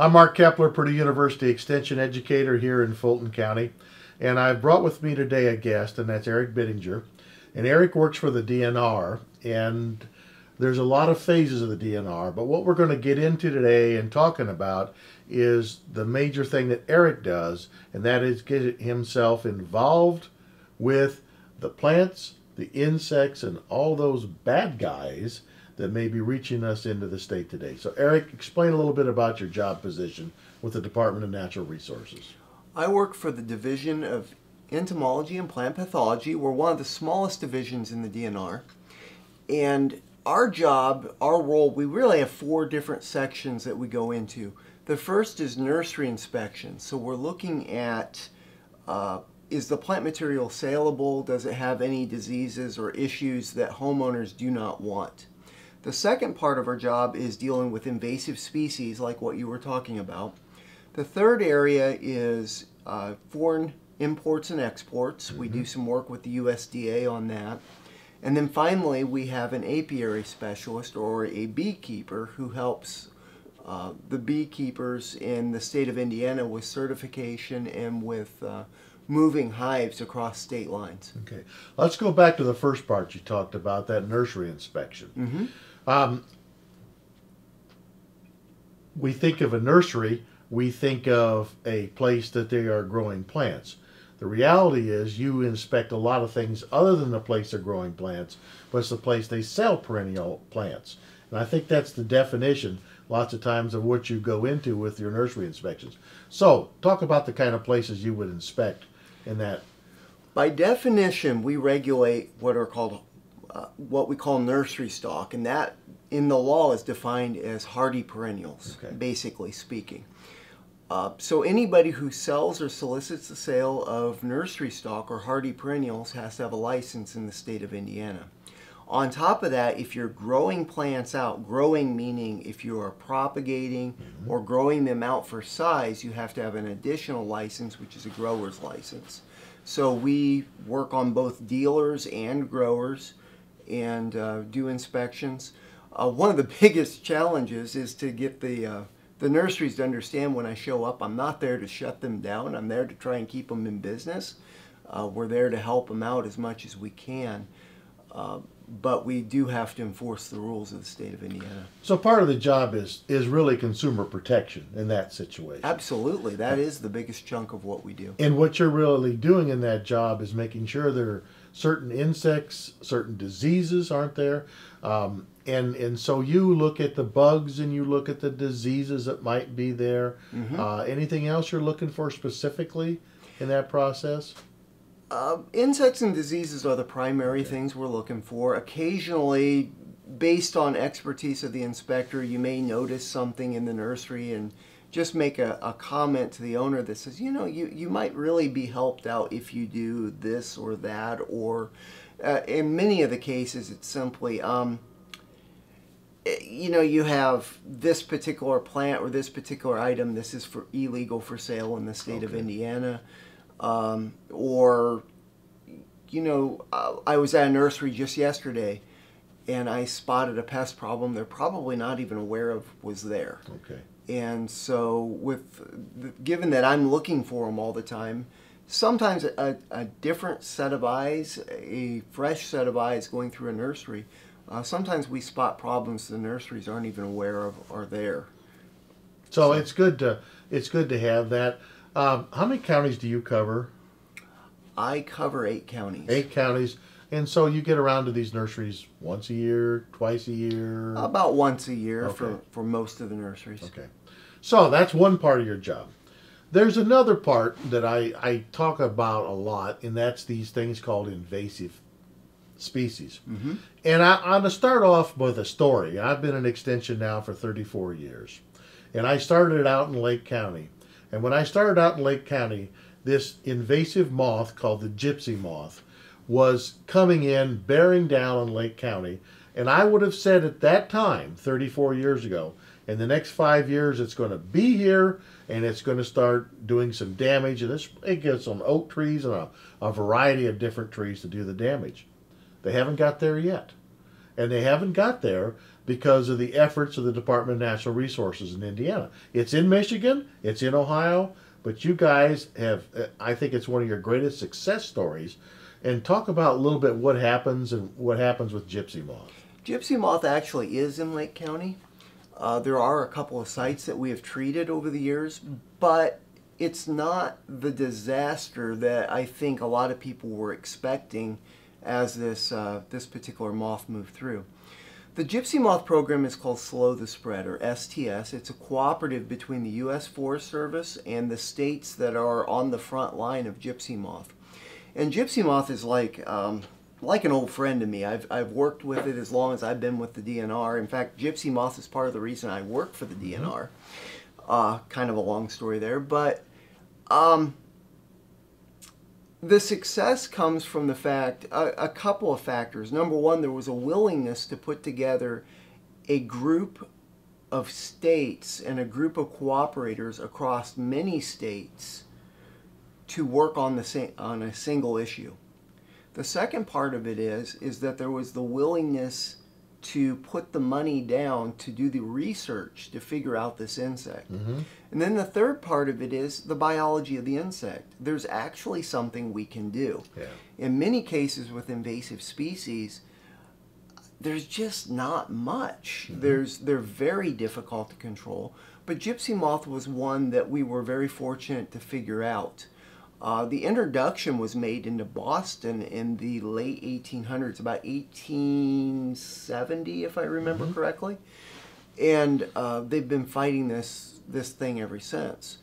I'm Mark Kepler, Purdue University Extension Educator here in Fulton County, and I've brought with me today a guest, and that's Eric Bittinger. And Eric works for the DNR, and there's a lot of phases of the DNR, but what we're going to get into today and talking about is the major thing that Eric does, and that is get himself involved with the plants, the insects, and all those bad guys that may be reaching us into the state today. So, Eric, explain a little bit about your job position with the Department of Natural Resources. I work for the Division of Entomology and Plant Pathology. We're one of the smallest divisions in the DNR. And our job, our role, we really have four different sections that we go into. The first is nursery inspection. So we're looking at uh, is the plant material saleable? Does it have any diseases or issues that homeowners do not want? The second part of our job is dealing with invasive species like what you were talking about. The third area is uh, foreign imports and exports. Mm -hmm. We do mm-hmm. some work with the USDA on that. And then finally, we have an apiary specialist or a beekeeper who helps uh, the beekeepers in the state of Indiana with certification and with uh, moving hives across state lines. Okay, let's go back to the first part you talked about, that nursery inspection. Mm -hmm. Um, we think of a nursery, we think of a place that they are growing plants. The reality is you inspect a lot of things other than the place they're growing plants, but it's the place they sell perennial plants. And I think that's the definition lots of times of what you go into with your nursery inspections. So talk about the kind of places you would inspect in that. By definition, we regulate what are called uh, what we call nursery stock, and that in the law is defined as hardy perennials, okay. basically speaking. Uh, so anybody who sells or solicits the sale of nursery stock or hardy perennials has to have a license in the state of Indiana. On top of that, if you're growing plants out, growing meaning if you are propagating mm-hmm. or growing them out for size, you have to have an additional license, which is a grower's license. So we work on both dealers and growers and uh, do inspections. Uh, one of the biggest challenges is to get the uh, the nurseries to understand when I show up, I'm not there to shut them down. I'm there to try and keep them in business. Uh, we're there to help them out as much as we can. Uh, but we do have to enforce the rules of the state of Indiana. So part of the job is is really consumer protection in that situation. Absolutely, that is the biggest chunk of what we do. And what you're really doing in that job is making sure there are certain insects, certain diseases aren't there, um, and and so you look at the bugs and you look at the diseases that might be there. Mm-hmm. Uh, anything else you're looking for specifically in that process? Uh, insects and diseases are the primary things we're looking for. Occasionally, based on expertise of the inspector, you may notice something in the nursery and just make a, a comment to the owner that says, you know, you, you might really be helped out if you do this or that. Or uh, in many of the cases, it's simply, um, you know, you have this particular plant or this particular item, this is for illegal for sale in the state okay. of Indiana. Um, or, you know, I was at a nursery just yesterday and I spotted a pest problem they're probably not even aware of was there. Okay. And so, with given that I'm looking for them all the time, sometimes a, a different set of eyes, a fresh set of eyes going through a nursery, uh, sometimes we spot problems the nurseries aren't even aware of are there. So, so it's good to it's good to have that. Um, how many counties do you cover? I cover eight counties. Eight counties. And so you get around to these nurseries once a year, twice a year? About once a year okay. for, for most of the nurseries. Okay. So that's one part of your job. There's another part that I, I talk about a lot, and that's these things called invasive species. Mm-hmm. And I, I'm going to start off with a story. I've been in Extension now for 34 years. And I started it out in Lake County. And when I started out in Lake County, this invasive moth called the gypsy moth was coming in, bearing down on Lake County. And I would have said at that time, 34 years ago, in the next five years, it's going to be here and it's going to start doing some damage. And this, it gets on oak trees and a, a variety of different trees to do the damage. They haven't got there yet. and they haven't got there because of the efforts of the Department of Natural Resources in Indiana. It's in Michigan, it's in Ohio, but you guys have, uh, I think it's one of your greatest success stories. And talk about a little bit what happens and what happens with gypsy moth. Gypsy moth actually is in Lake County. Uh, there are a couple of sites that we have treated over the years, but it's not the disaster that I think a lot of people were expecting as this uh, this particular moth moved through. The Gypsy Moth program is called Slow the Spread, or STS. It's a cooperative between the U.S. Forest Service and the states that are on the front line of gypsy moth. And gypsy moth is like um, like an old friend to me. I've, I've worked with it as long as I've been with the DNR. In fact, gypsy moth is part of the reason I work for the DNR. Mm-hmm. Uh, kind of a long story there, but um, the success comes from the fact a, a, couple of factors. Number one, there was a willingness to put together a group of states and a group of cooperators across many states to work on the on a single issue. The second part of it is is that there was the willingness to put the money down to do the research to figure out this insect. Mm-hmm. And then the third part of it is the biology of the insect. There's actually something we can do. Yeah. In many cases with invasive species, there's just not much. Mm-hmm. There's they're very difficult to control. But gypsy moth was one that we were very fortunate to figure out. Uh, the introduction was made into Boston in the late 1800s, about 1870, if I remember mm-hmm. correctly. And uh, they've been fighting this, this thing ever since.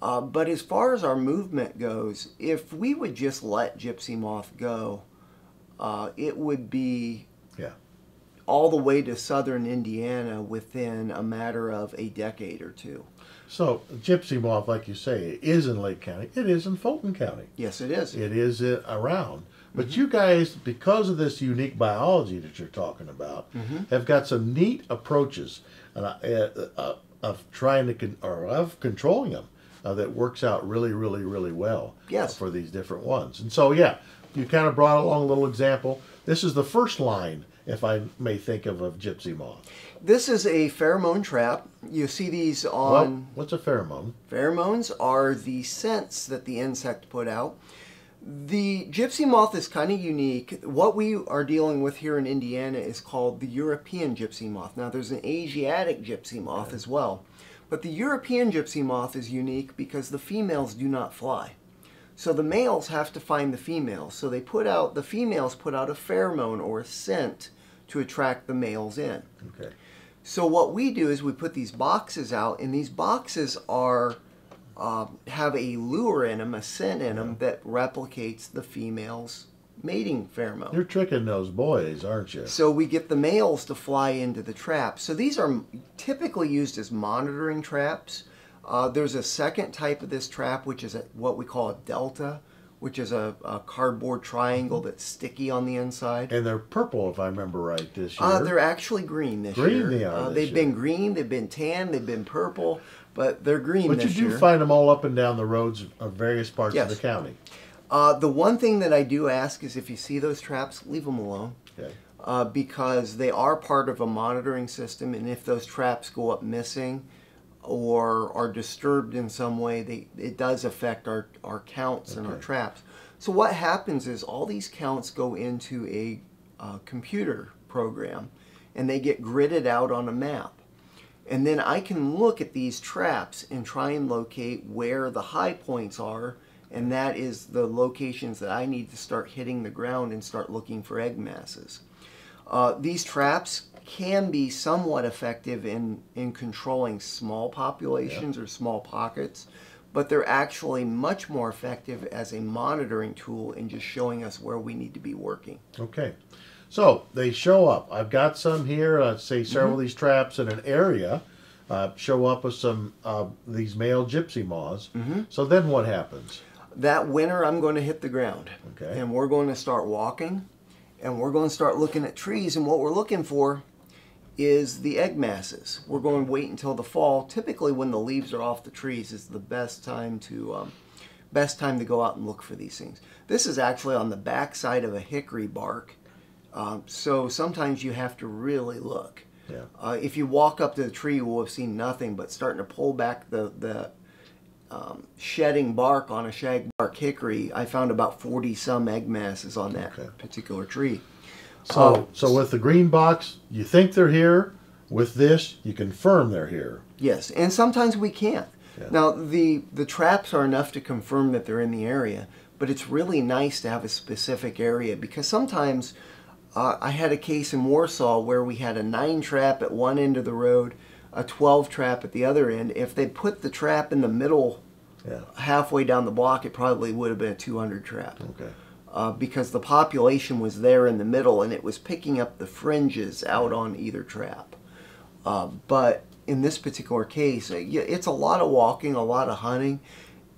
Uh, but as far as our movement goes, if we would just let Gypsy Moth go, uh, it would be yeah. all the way to southern Indiana within a matter of a decade or two. So, gypsy moth, like you say, is in Lake County. It is in Fulton County. Yes, it is. It is around. But mm-hmm. you guys, because of this unique biology that you're talking about, mm-hmm. have got some neat approaches uh, uh, of trying to con- or of controlling them uh, that works out really, really, really well. Yes. for these different ones. And so, yeah, you kind of brought along a little example. This is the first line, if I may think of, of gypsy moth. This is a pheromone trap. You see these on. Well, what's a pheromone? Pheromones are the scents that the insect put out. The gypsy moth is kind of unique. What we are dealing with here in Indiana is called the European gypsy moth. Now, there's an Asiatic gypsy moth as well. But the European gypsy moth is unique because the females do not fly. So the males have to find the females. So they put out, the females put out a pheromone or a scent to attract the males in. Okay. So what we do is we put these boxes out, and these boxes are uh, have a lure in them, a scent in them that replicates the female's mating pheromone. You're tricking those boys, aren't you? So we get the males to fly into the trap. So these are typically used as monitoring traps. Uh, there's a second type of this trap, which is a, what we call a delta, which is a, a, cardboard triangle that's sticky on the inside. And they're purple, if I remember right, this uh, year. Uh, they're actually green this green year. Green they are. Uh, they've year. been green, they've been tan, they've been purple, but they're green but you do year. find them all up and down the roads of various parts yes. of the county. Uh, the one thing that I do ask is if you see those traps, leave them alone. Okay. Uh, because they are part of a monitoring system, and if those traps go up missing, or are disturbed in some way, they, it does affect our, our counts okay. and our traps. So what happens is all these counts go into a uh, computer program and they get gridded out on a map. And then I can look at these traps and try and locate where the high points are and that is the locations that I need to start hitting the ground and start looking for egg masses. Uh, these traps can be somewhat effective in, in controlling small populations yeah. or small pockets, but they're actually much more effective as a monitoring tool in just showing us where we need to be working. Okay. So they show up. I've got some here, uh, say several mm-hmm. of these traps in an area. Uh, show up with some uh, these male gypsy moths. Mm-hmm. So then what happens? That winter, I'm going to hit the ground. Okay. And we're going to start walking, and we're going to start looking at trees. And what we're looking for is the egg masses. We're going to wait until the fall. Typically, when the leaves are off the trees, is the best time to um, best time to go out and look for these things. This is actually on the back side of a hickory bark. Um, so sometimes you have to really look. Yeah. Uh, if you walk up to the tree, you will have seen nothing, but starting to pull back the, the um, shedding bark on a shag bark hickory, I found about 40 some egg masses on that Okay. particular tree. So, Uh, so with the green box, you think they're here. With this, you confirm they're here. Yes, and sometimes we can't. Yeah. Now the the traps are enough to confirm that they're in the area, but it's really nice to have a specific area because sometimes uh, I had a case in Warsaw where we had a nine trap at one end of the road, a twelve trap at the other end. If they put the trap in the middle, Yeah. halfway down the block, it probably would have been a two hundred trap. Okay. Uh, because the population was there in the middle and it was picking up the fringes out on either trap. Uh, but in this particular case, uh, it's a lot of walking, a lot of hunting.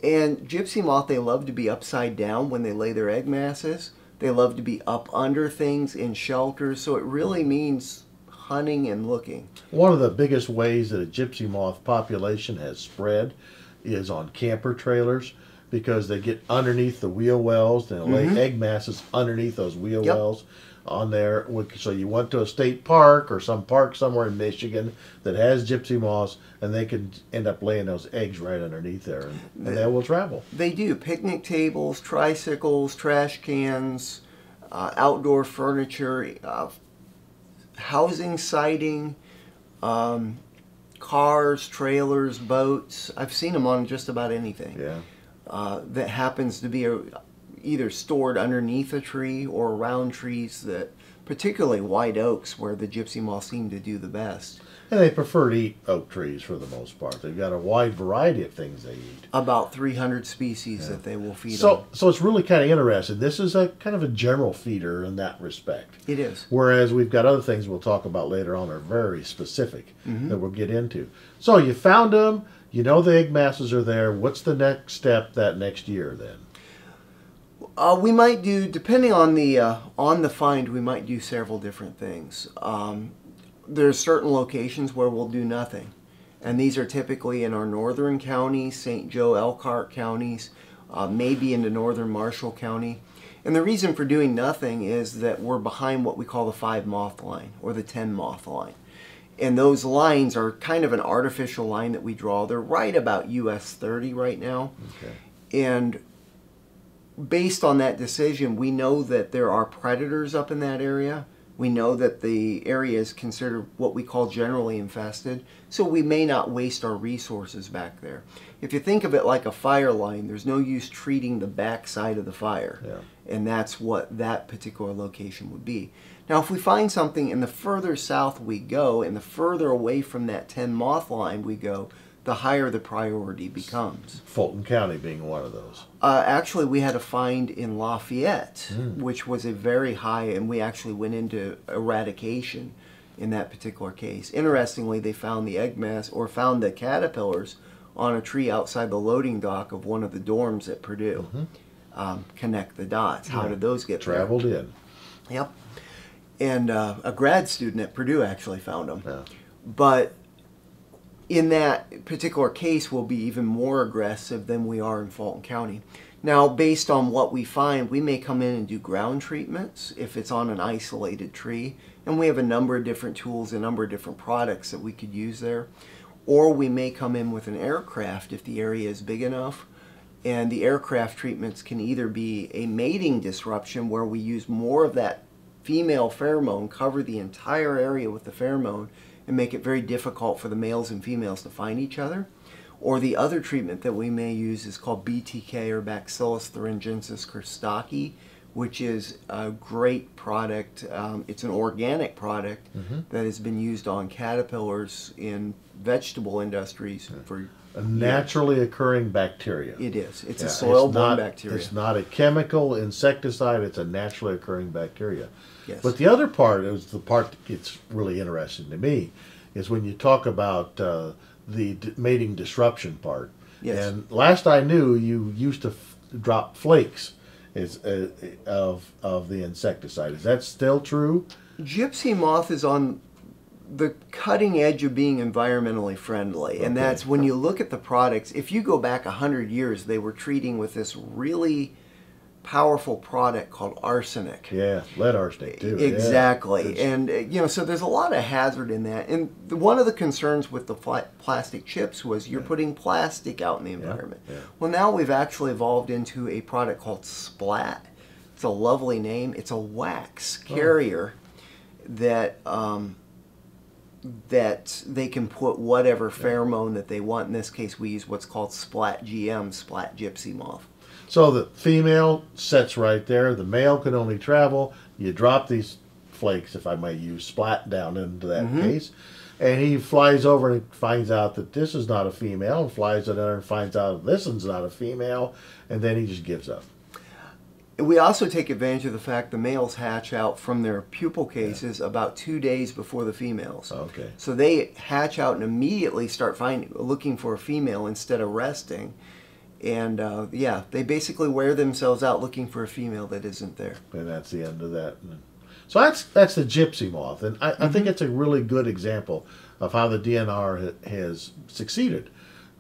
And gypsy moth, they love to be upside down when they lay their egg masses. They love to be up under things in shelters. So it really means hunting and looking. One of the biggest ways that a gypsy moth population has spread is on camper trailers because they get underneath the wheel wells and lay egg masses underneath those wheel Mm-hmm. Yep. wells on there. So you went to a state park or some park somewhere in Michigan that has gypsy moths, and they can end up laying those eggs right underneath there, and, and they will travel. They do picnic tables, tricycles, trash cans, uh, outdoor furniture, uh, housing siding, um, cars, trailers, boats. I've seen them on just about anything Yeah. Uh, that happens to be a, either stored underneath a tree or around trees that, particularly white oaks, where the gypsy moth seem to do the best. And they prefer to eat oak trees for the most part. They've got a wide variety of things they eat. About 300 species that they will feed So, on. so it's really kind of interesting. This is a kind of a general feeder in that respect. It is. Whereas we've got other things we'll talk about later on that are very specific that we'll get into. So you found them. You know the egg masses are there. What's the next step that next year then? Uh, we might do, depending on the uh, on the find, we might do several different things. Um, there's certain locations where we'll do nothing, and these are typically in our northern counties, St. Joe, Elkhart counties, uh, maybe into northern Marshall County. And the reason for doing nothing is that we're behind what we call the five moth line or the ten moth line. And those lines are kind of an artificial line that we draw. They're right about US 30 right now. Okay. And based on that decision, we know that there are predators up in that area. We know that the area is considered what we call generally infested, so we may not waste our resources back there. If you think of it like a fire line, there's no use treating the back side of the fire. Yeah. And that's what that particular location would be. Now, if we find something and the further south we go and the further away from that 10 moth line we go, the higher the priority becomes. Fulton County being one of those. Uh, actually, we had a find in Lafayette, which was a very high, and we actually went into eradication in that particular case. Interestingly, they found the egg mass or found the caterpillars on a tree outside the loading dock of one of the dorms at Purdue. Um, connect the dots. How Yeah. did those get there? Traveled in. Yep. And uh, a grad student at Purdue actually found them. Yeah. But in that particular case, we'll be even more aggressive than we are in Fulton County. Now, based on what we find, we may come in and do ground treatments if it's on an isolated tree. And we have a number of different tools, a number of different products that we could use there. Or we may come in with an aircraft if the area is big enough. And the aircraft treatments can either be a mating disruption where we use more of that female pheromone, cover the entire area with the pheromone, and make it very difficult for the males and females to find each other. Or the other treatment that we may use is called BTK or Bacillus thuringiensis kurstaki, which is a great product. Um, it's an organic product that has been used on caterpillars in vegetable industries for A naturally occurring bacteria. it is. It's Yeah, a soil-borne bacteria. It's not a chemical insecticide. It's a naturally occurring bacteria. Yes. But the other part is the part that gets really interesting to me is when you talk about uh, the d- mating disruption part. Yes. And last I knew, you used to f- drop flakes is uh, of of the insecticide. Is that still true? Gypsy moth is on the cutting edge of being environmentally friendly, and Okay. that's when you look at the products. If you go back a hundred years, they were treating with this really powerful product called arsenic. Yeah, lead arsenic too. Exactly, yeah. and uh, you know, so there's a lot of hazard in that. And the, one of the concerns with the plastic chips was you're yeah. putting plastic out in the environment. Yeah. Well, now we've actually evolved into a product called Splat. It's a lovely name. It's a wax oh. carrier oh. that. Um, that they can put whatever pheromone that they want. In this case, we use what's called Splat GM, Splat Gypsy Moth. So the female sets right there. The male can only travel. You drop these flakes, if I might use, splat down into that mm-hmm. case. And he flies over and finds out that this is not a female, and flies it and finds out this one's not a female, and then he just gives up. We also take advantage of the fact the males hatch out from their pupal cases yeah. about two days before the females. Okay. So they hatch out and immediately start finding, looking for a female instead of resting and uh, yeah, they basically wear themselves out looking for a female that isn't there. And that's the end of that. So that's that's the gypsy moth, and I, mm-hmm. I think mm-hmm. it's a really good example of how the DNR ha- has succeeded.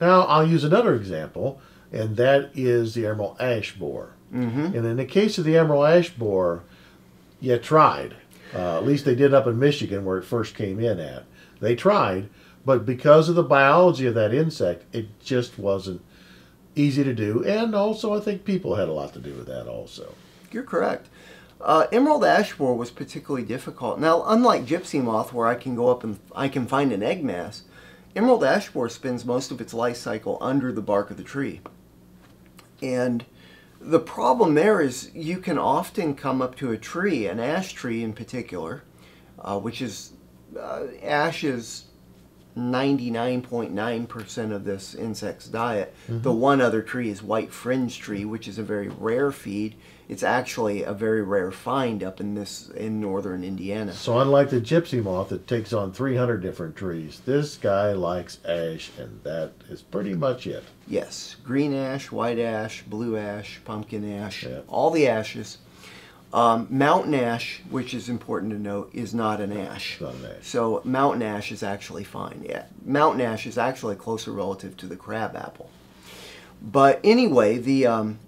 Now I'll use another example, and that is the emerald ash borer. Mm-hmm. And in the case of the emerald ash borer, you tried. Uh, at least they did up in Michigan where it first came in at. They tried, but because of the biology of that insect, it just wasn't easy to do, and also I think people had a lot to do with that also. You're correct. Uh, emerald ash borer was particularly difficult. Now, unlike gypsy moth, where I can go up and I can find an egg mass, emerald ash borer spends most of its life cycle under the bark of the tree. And the problem there is you can often come up to a tree, an ash tree in particular, uh, which is uh, ash is 99.9% of this insect's diet. Mm-hmm. The one other tree is white fringe tree, which is a very rare feed. It's actually a very rare find up in this in northern Indiana. So unlike the gypsy moth that takes on 300 different trees, this guy likes ash and that is pretty much it. Yes, green ash, white ash, blue ash, pumpkin ash, all the ashes. Um, mountain ash, which is important to note, is not an ash. Not an ash. So mountain ash is actually fine. Yeah, mountain ash is actually a closer relative to the crab apple. But anyway, the um,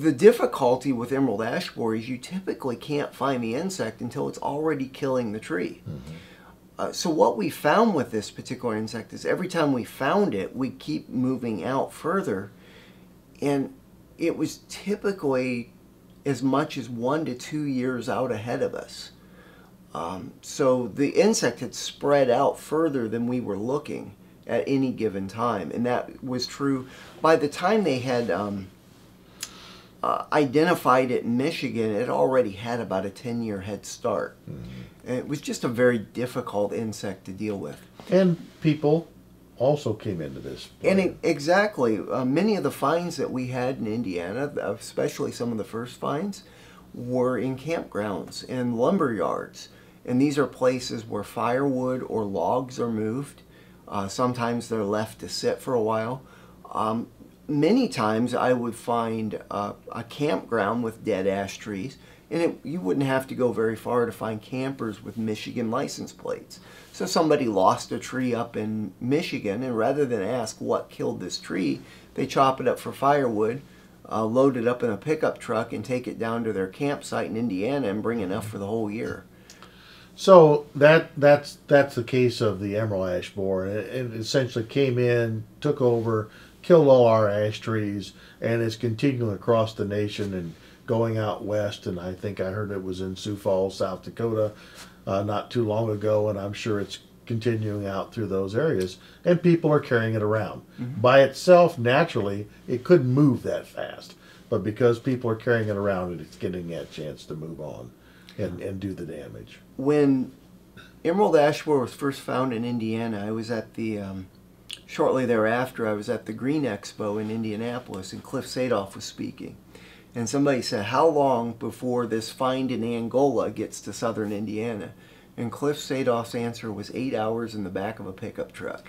the difficulty with emerald ash borer is you typically can't find the insect until it's already killing the tree. Mm-hmm. Uh, so what we found with this particular insect is every time we found it, we keep moving out further, and it was typically as much as one to two years out ahead of us. Um, so the insect had spread out further than we were looking at any given time. And that was true by the time they had um, uh, identified it in Michigan, it already had about a 10 year head start. Mm-hmm. And it was just a very difficult insect to deal with. And people also came into this. And it, exactly, uh, many of the finds that we had in Indiana, especially some of the first finds, were in campgrounds and lumber yards. And these are places where firewood or logs are moved. Uh, sometimes they're left to sit for a while. Um, many times I would find uh, a campground with dead ash trees, and it, you wouldn't have to go very far to find campers with Michigan license plates. So somebody lost a tree up in Michigan, and rather than ask what killed this tree, they chop it up for firewood, uh, load it up in a pickup truck, and take it down to their campsite in Indiana and bring enough for the whole year. So that that's that's the case of the emerald ash borer. It, it essentially came in, took over, killed all our ash trees, and is continuing across the nation and going out west. And I think I heard it was in Sioux Falls, South Dakota, uh, not too long ago, and I'm sure it's continuing out through those areas. And people are carrying it around. Mm-hmm. By itself, naturally, it couldn't move that fast. But because people are carrying it around, it's getting that chance to move on and, and do the damage. When emerald ash borer was first found in Indiana, I was at the, um, shortly thereafter, I was at the Green Expo in Indianapolis, and Cliff Sadof was speaking. And somebody said, How long before this find in Angola gets to southern Indiana? And Cliff Sadof's answer was eight hours in the back of a pickup truck.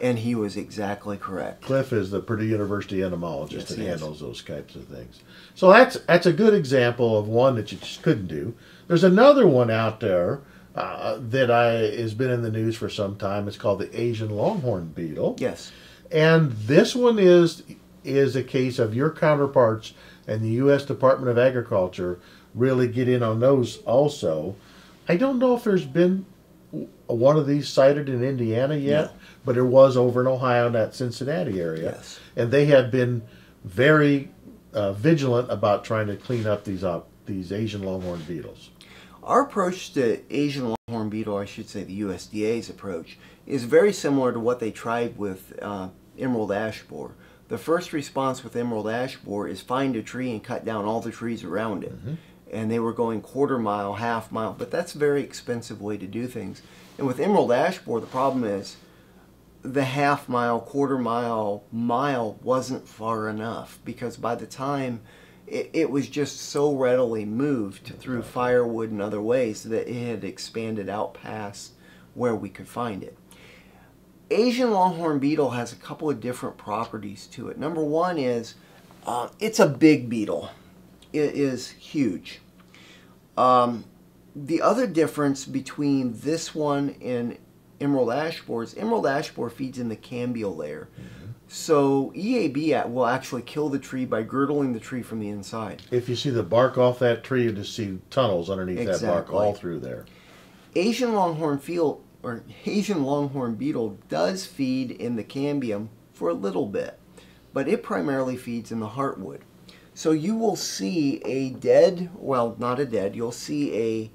and he was exactly correct. Cliff is the Purdue University entomologist yes, that handles is. those types of things. So that's that's a good example of one that you just couldn't do. There's another one out there uh, that I has been in the news for some time. It's called the Asian longhorn beetle. Yes. And this one is is a case of your counterparts and the U.S. Department of Agriculture really get in on those also. I don't know if there's been one of these sighted in Indiana yet, no. but there was over in Ohio in that Cincinnati area, yes. and they have been very uh, vigilant about trying to clean up these uh, these Asian longhorn beetles. Our approach to Asian longhorn beetle, I should say the USDA's approach, is very similar to what they tried with uh, emerald ash borer. The first response with emerald ash borer is find a tree and cut down all the trees around it. Mm-hmm. And they were going quarter mile, half mile, but that's a very expensive way to do things. And with emerald ash borer, the problem is the half mile, quarter mile, mile wasn't far enough because by the time it, it was just so readily moved through firewood and other ways that it had expanded out past where we could find it. Asian longhorn beetle has a couple of different properties to it. Number one is uh, it's a big beetle. It is huge. Um, the other difference between this one and emerald ash borer is emerald ash borer feeds in the cambial layer. Mm-hmm. So EAB will actually kill the tree by girdling the tree from the inside. If you see the bark off that tree, you just see tunnels underneath exactly. that bark all through there. Asian longhorn field or Asian longhorn beetle does feed in the cambium for a little bit, but it primarily feeds in the heartwood. So you will see a dead, well, not a dead, you'll see a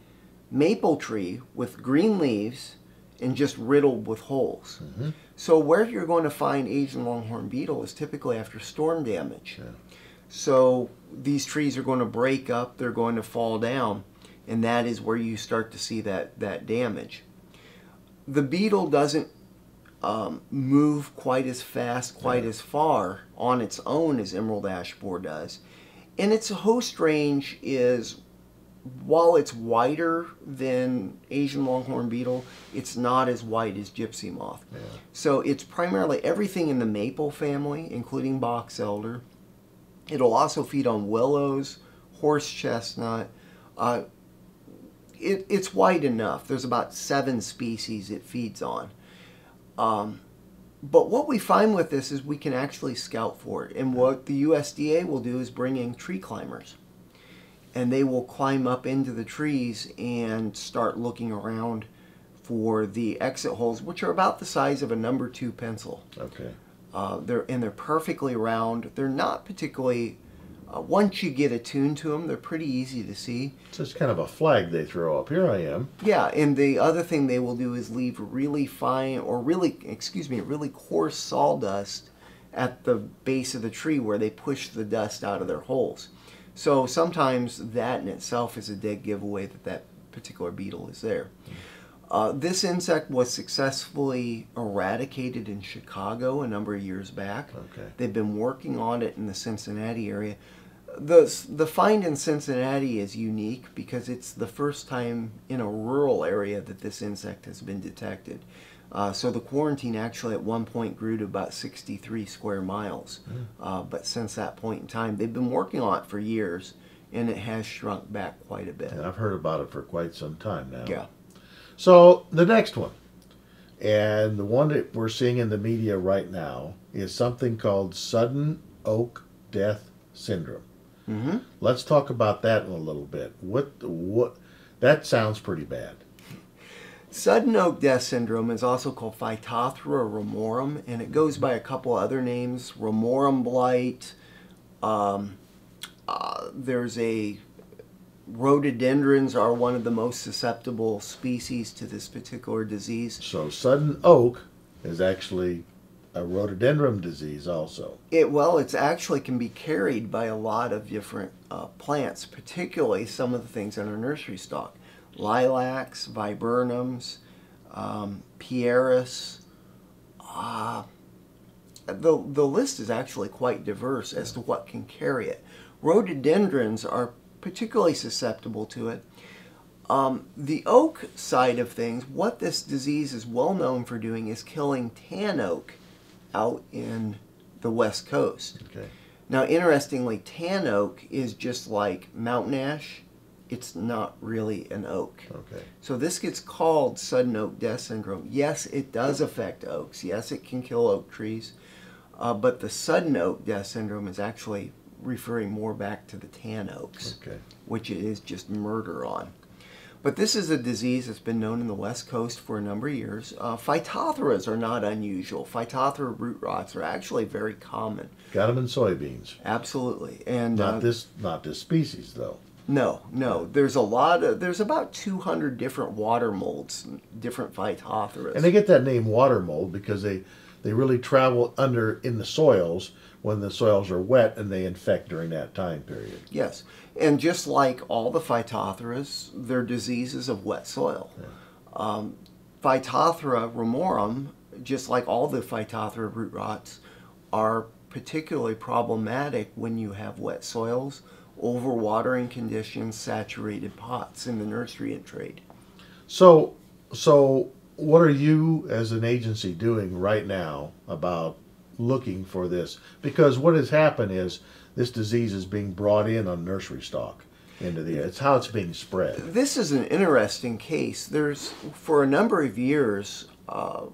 maple tree with green leaves and just riddled with holes. Mm-hmm. So where you're going to find Asian longhorn beetle is typically after storm damage. Yeah. So these trees are going to break up, they're going to fall down, and that is where you start to see that, that damage the beetle doesn't um, move quite as fast, quite yeah. as far on its own as emerald ash borer does. And its host range is, while it's wider than Asian longhorn beetle, it's not as wide as gypsy moth. Yeah. So it's primarily everything in the maple family, including box elder. It'll also feed on willows, horse chestnut, uh, it, it's wide enough. There's about seven species it feeds on. Um, but what we find with this is we can actually scout for it. And what the USDA will do is bring in tree climbers. And they will climb up into the trees and start looking around for the exit holes, which are about the size of a number two pencil. Okay. Uh, they're and they're perfectly round. They're not particularly uh, once you get attuned to them, they're pretty easy to see. It's just kind of a flag they throw up. Here I am. Yeah, and the other thing they will do is leave really fine, or really, excuse me, really coarse sawdust at the base of the tree where they push the dust out of their holes. So sometimes that in itself is a dead giveaway that that particular beetle is there. Uh, this insect was successfully eradicated in Chicago a number of years back. Okay. They've been working on it in the Cincinnati area the the find in Cincinnati is unique because it's the first time in a rural area that this insect has been detected. Uh, so the quarantine actually at one point grew to about 63 square miles, mm. uh, but since that point in time, they've been working on it for years, and it has shrunk back quite a bit. And I've heard about it for quite some time now. Yeah. So the next one, and the one that we're seeing in the media right now, is something called sudden oak death syndrome. Mm-hmm. Let's talk about that in a little bit. What what that sounds pretty bad. Sudden oak death syndrome is also called Phytophthora ramorum, and it goes by a couple other names: ramorum blight. Um, uh, there's a rhododendrons are one of the most susceptible species to this particular disease. So sudden oak is actually a rhododendron disease also. It well, it's actually can be carried by a lot of different uh, plants, particularly some of the things in our nursery stock, lilacs, viburnums, um, pieris. Uh, the the list is actually quite diverse as to what can carry it. Rhododendrons are particularly susceptible to it. Um, the oak side of things, what this disease is well known for doing is killing tan oak out in the west coast. Okay. Now, interestingly, tan oak is just like mountain ash. It's not really an oak. Okay. So this gets called sudden oak death syndrome. Yes, it does affect oaks. Yes, it can kill oak trees. Uh, but the sudden oak death syndrome is actually referring more back to the tan oaks, Okay. which it is just murder on. But this is a disease that's been known in the West Coast for a number of years. Uh, phytophthora are not unusual. Phytophthora root rots are actually very common. Got them in soybeans. Absolutely, and Not uh, this, not this species though. No, no. There's a lot of there's about 200 different water molds, different phytophthora. And they get that name water mold because they they really travel under in the soils when the soils are wet and they infect during that time period. Yes, and just like all the phytophthora, they're diseases of wet soil. Um, Phytophthora ramorum, just like all the Phytophthora root rots, are particularly problematic when you have wet soils, overwatering conditions, saturated pots in the nursery and trade. So so what are you as an agency doing right now about looking for this? Because what has happened is this disease is being brought in on nursery stock into the it's how it's being spread. This is an interesting case. There's, for a number of years, uh,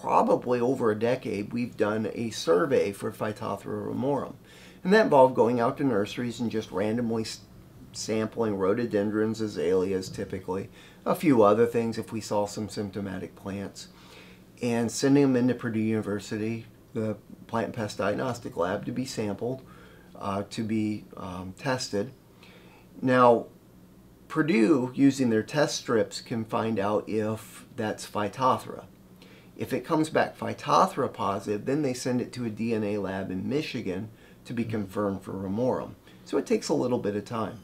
probably over a decade, we've done a survey for Phytophthora ramorum. And that involved going out to nurseries and just randomly sampling rhododendrons, azaleas typically, a few other things if we saw some symptomatic plants, and sending them into Purdue University, the Plant and Pest Diagnostic Lab, to be sampled, uh, to be um, tested. Now, Purdue, using their test strips, can find out if that's Phytophthora. If it comes back Phytophthora positive, then they send it to a DNA lab in Michigan to be confirmed for ramorum. So it takes a little bit of time.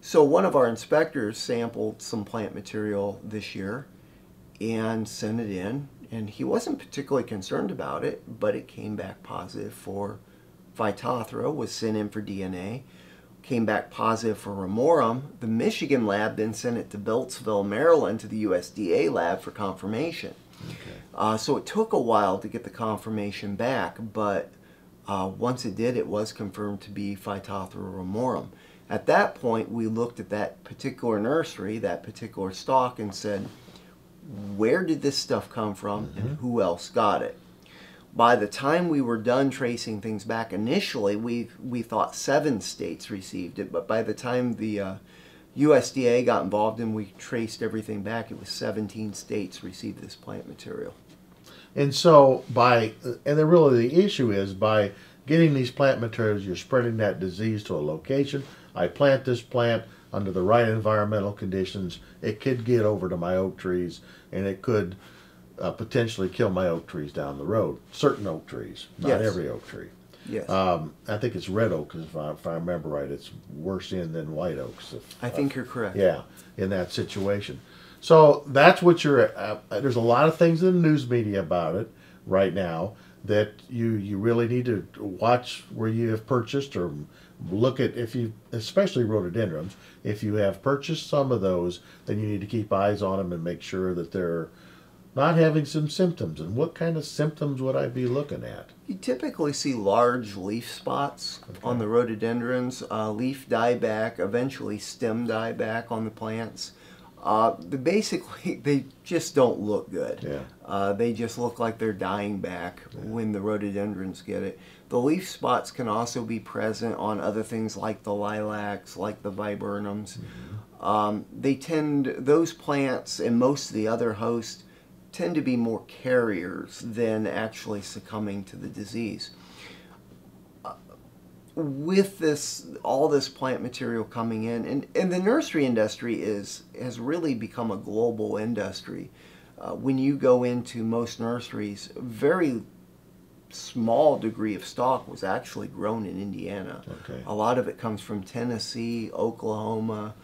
So one of our inspectors sampled some plant material this year and sent it in, and he wasn't particularly concerned about it, but it came back positive for Phytophthora, was sent in for DNA came back positive for Ramorum. The Michigan lab then sent it to Beltsville, Maryland, to the USDA lab for confirmation. Okay. Uh, so it took a while to get the confirmation back, but uh, once it did, it was confirmed to be Phytophthora ramorum. At that point, we looked at that particular nursery, that particular stock, and said, where did this stuff come from and who else got it? By the time we were done tracing things back, initially we we thought seven states received it, but by the time the uh, USDA got involved and we traced everything back, it was 17 states received this plant material. And so by and then really the issue is by getting these plant materials, you're spreading that disease to a location. I plant this plant under the right environmental conditions. It could get over to my oak trees, and it could uh, potentially kill my oak trees down the road. Certain oak trees, not Yes. every oak tree. Yes, Um, I think it's red oak, if I, if I remember right. It's worse in than white oaks. If, I think you're correct. yeah, in that situation. So that's what you're. Uh, there's a lot of things in the news media about it right now that you you really need to watch where you have purchased or look at if you, especially rhododendrons. If you have purchased some of those, then you need to keep eyes on them and make sure that they're not having some symptoms. And what kind of symptoms would I be looking at? You typically see large leaf spots on the rhododendrons, uh, leaf dieback, eventually stem dieback on the plants. Uh, basically, they just don't look good. Yeah. Uh, they just look like they're dying back when the rhododendrons get it. The leaf spots can also be present on other things like the lilacs, like the viburnums. Um, they tend, those plants and most of the other hosts tend to be more carriers than actually succumbing to the disease. With this, all this plant material coming in, and, and the nursery industry is has really become a global industry. Uh, when you go into most nurseries, very small degree of stock was actually grown in Indiana. Okay. A lot of it comes from Tennessee, Oklahoma,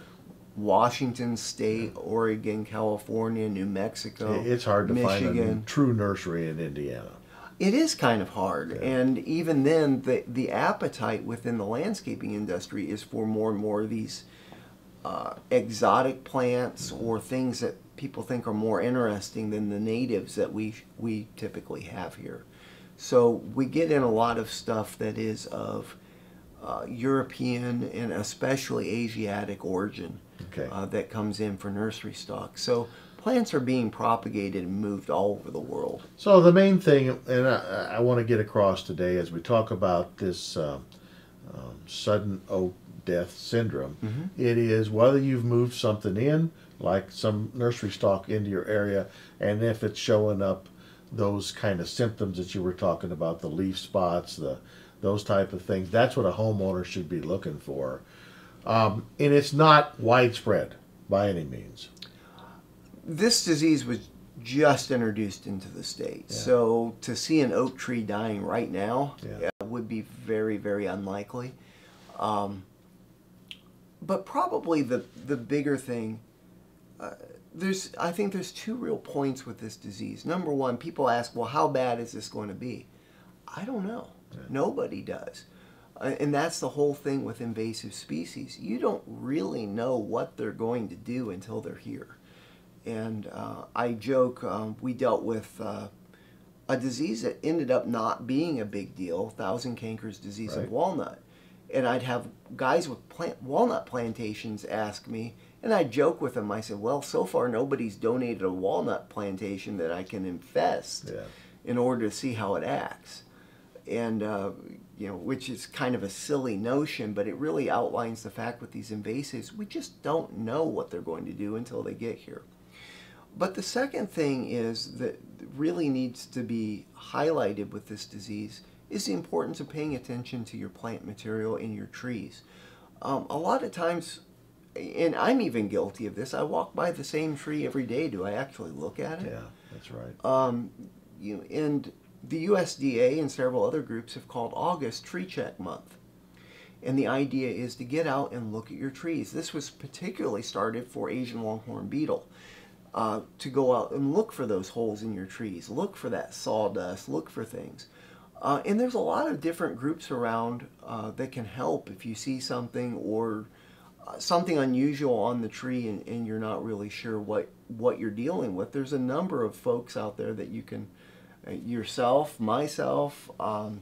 Washington State, Oregon, California, New Mexico. It's hard to find a Michigan. true nursery in Indiana. It is kind of hard, Yeah. and even then, the the appetite within the landscaping industry is for more and more of these uh, exotic plants or things that people think are more interesting than the natives that we we typically have here. So we get in a lot of stuff that is of uh, European and especially Asiatic origin Okay. uh, that comes in for nursery stock. So plants are being propagated and moved all over the world. So the main thing, and I, I want to get across today as we talk about this uh, um, sudden oak death syndrome. Mm-hmm. It is whether you've moved something in, like some nursery stock, into your area, and if it's showing up those kind of symptoms that you were talking about, the leaf spots, the those type of things. That's what a homeowner should be looking for. Um, and it's not widespread by any means. This disease was just introduced into the state. Yeah. So to see an oak tree dying right now yeah. would be very, very unlikely. Um, but probably the, the bigger thing, uh, there's I think there's two real points with this disease. Number one, people ask, well, how bad is this going to be? I don't know. Yeah. Nobody does. Uh, and that's the whole thing with invasive species. You don't really know what they're going to do until they're here. And uh, I joke, um, we dealt with uh, a disease that ended up not being a big deal, thousand cankers disease right. of walnut. And I'd have guys with plant, walnut plantations ask me, and I joke with them. I said, "Well, so far nobody's donated a walnut plantation that I can infest yeah. in order to see how it acts." and uh, you know, which is kind of a silly notion, but it really outlines the fact with these invasives, we just don't know what they're going to do until they get here. But the second thing is that really needs to be highlighted with this disease is the importance of paying attention to your plant material in your trees. Um, a lot of times, and I'm even guilty of this, I walk by the same tree every day. Do I actually look at it? Yeah, that's right. Um, you and the USDA and several other groups have called August Tree Check Month. And the idea is to get out and look at your trees. This was particularly started for Asian longhorn beetle. Uh, to go out and look for those holes in your trees, look for that sawdust, look for things. Uh, and there's a lot of different groups around uh, that can help if you see something or uh, something unusual on the tree and, and, you're not really sure what, what you're dealing with. There's a number of folks out there that you can yourself, myself. Um,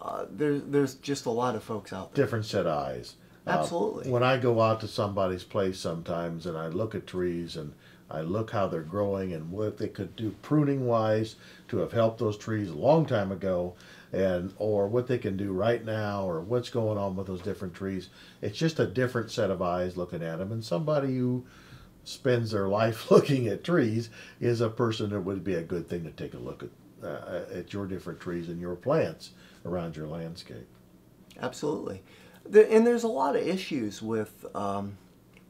uh, there, there's just a lot of folks out there. Different set of eyes. Uh, Absolutely. Uh, when I go out to somebody's place sometimes and I look at trees and I look how they're growing and what they could do pruning wise to have helped those trees a long time ago and or what they can do right now or what's going on with those different trees. It's just a different set of eyes looking at them and somebody who spends their life looking at trees is a person that would be a good thing to take a look at uh, at your different trees and your plants around your landscape. Absolutely, the, and there's a lot of issues with um,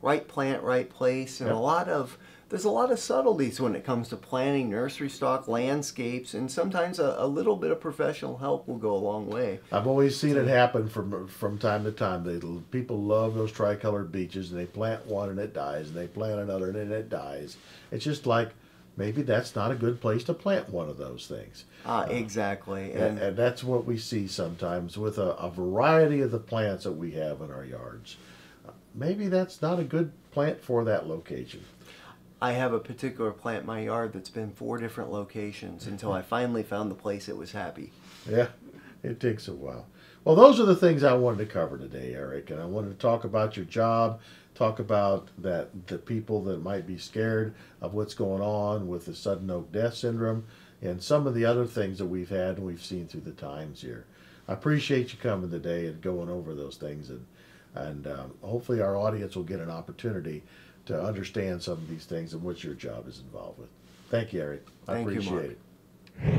right plant, right place, and yep. a lot of there's a lot of subtleties when it comes to planting nursery stock landscapes and sometimes a, a, little bit of professional help will go a long way. I've always seen it happen from from time to time. They people love those tricolored beeches and they plant one and it dies and they plant another and it dies. It's just like maybe that's not a good place to plant one of those things. Ah, uh, exactly and, and, and, that's what we see sometimes with a, a variety of the plants that we have in our yards. Maybe that's not a good plant for that location I have a particular plant in my yard that's been four different locations until I finally found the place that was happy. Yeah, it takes a while. Well, those are the things I wanted to cover today, Eric, and I wanted to talk about your job, talk about that the people that might be scared of what's going on with the sudden oak death syndrome, and some of the other things that we've had and we've seen through the times here. I appreciate you coming today and going over those things, and and um, hopefully our audience will get an opportunity to understand some of these things and what your job is involved with. Thank you, Eric. I Thank appreciate you, it.